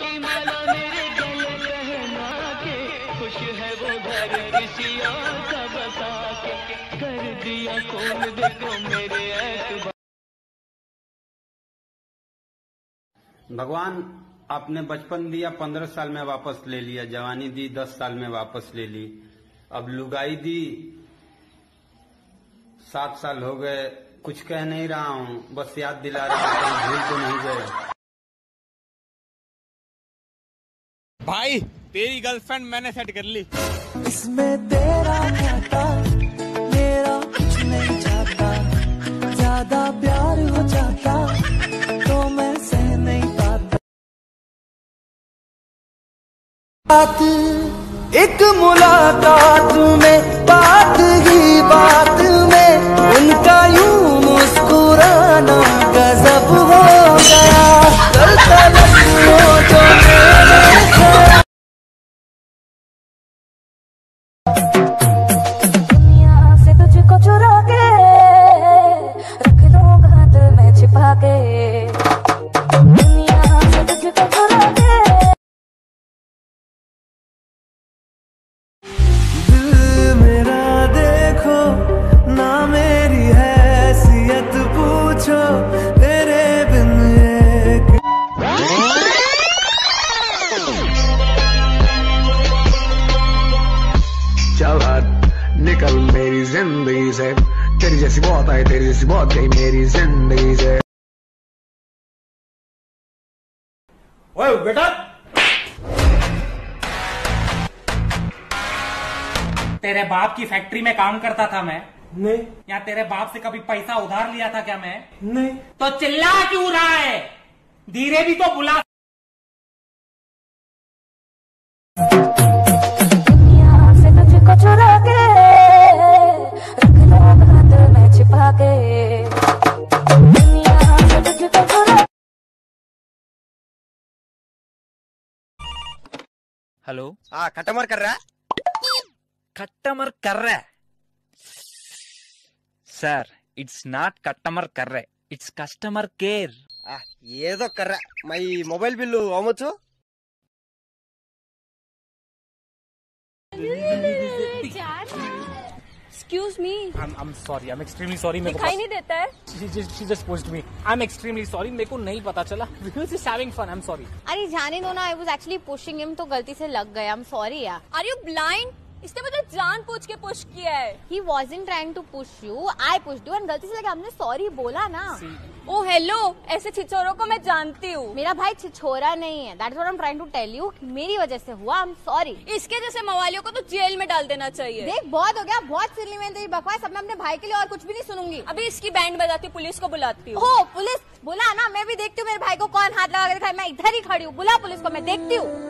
की माला मेरे गले पहना के। खुश है वो घर का बता के। कर दिया देखो मेरे भगवान, आपने बचपन दिया, पंद्रह साल में वापस ले लिया, जवानी दी, दस साल में वापस ले ली। अब लुगाई दी, सात साल हो गए, कुछ कह नहीं रहा हूँ, बस याद दिला रहा हूँ भूल तो नहीं गए। भाई। तेरी गर्लफ्रेंड मैंने सेट कर ली। इसमें तेरा खाता मेरा कुछ नहीं जाता ज़्यादा प्यार हो जाता तो मैं सह नहीं पाता। बात एक मुलाकात में आई तेरी बहुत गई मेरी ज़िंदगी से। ओए बेटा। तेरे बाप की फैक्ट्री में काम करता था मैं। नहीं। या तेरे बाप से कभी पैसा उधार लिया था क्या मैं? नहीं। तो चिल्ला क्यों रहा है? धीरे भी तो बुला హలో? ఆ customer Karra? Customer Karre? Sir it's not customer కర్ర ఇట్స్ కస్టమర్ కేర్. ఏదో కర్రా. మై మొబైల్ బిల్లు అవ్వచ్చు? Excuse me I am sorry I am extremely sorry मेरे को दिखाई नहीं देता है? She just she just post me I am extremely sorry मेरे को नहीं पता चला। Because he is having fun I am sorry अरे जाने दो ना I was actually pushing him तो गलती से लग गया आई एम सॉरी यार। आर यू ब्लाइंड इसने मुझे जान पूछ के पुश किया है। He was in trying to push you I push you and गलती से लगा हमने सॉरी बोला ना। ओ हेलो ऐसे छिछोरों को मैं जानती हूँ। मेरा भाई छिछोरा नहीं है। That is I am trying to tell you मेरी वजह से हुआ आई एम सॉरी इसके जैसे मवालियों को तो जेल में डाल देना चाहिए। देख बहुत हो गया बहुत सिरली में तेरी बकवास। अब मैं अपने भाई के लिए और कुछ भी नहीं सुनूँगी। अभी इसकी बैंड बजाती हूँ, पुलिस को बुलाती हूँ पुलिस बुला ना। मैं भी देखती हूँ मेरे भाई को कौन हाथ लगा के दिखाए। मैं इधर ही खड़ी हूँ। बुला पुलिस को मैं देखती हूँ।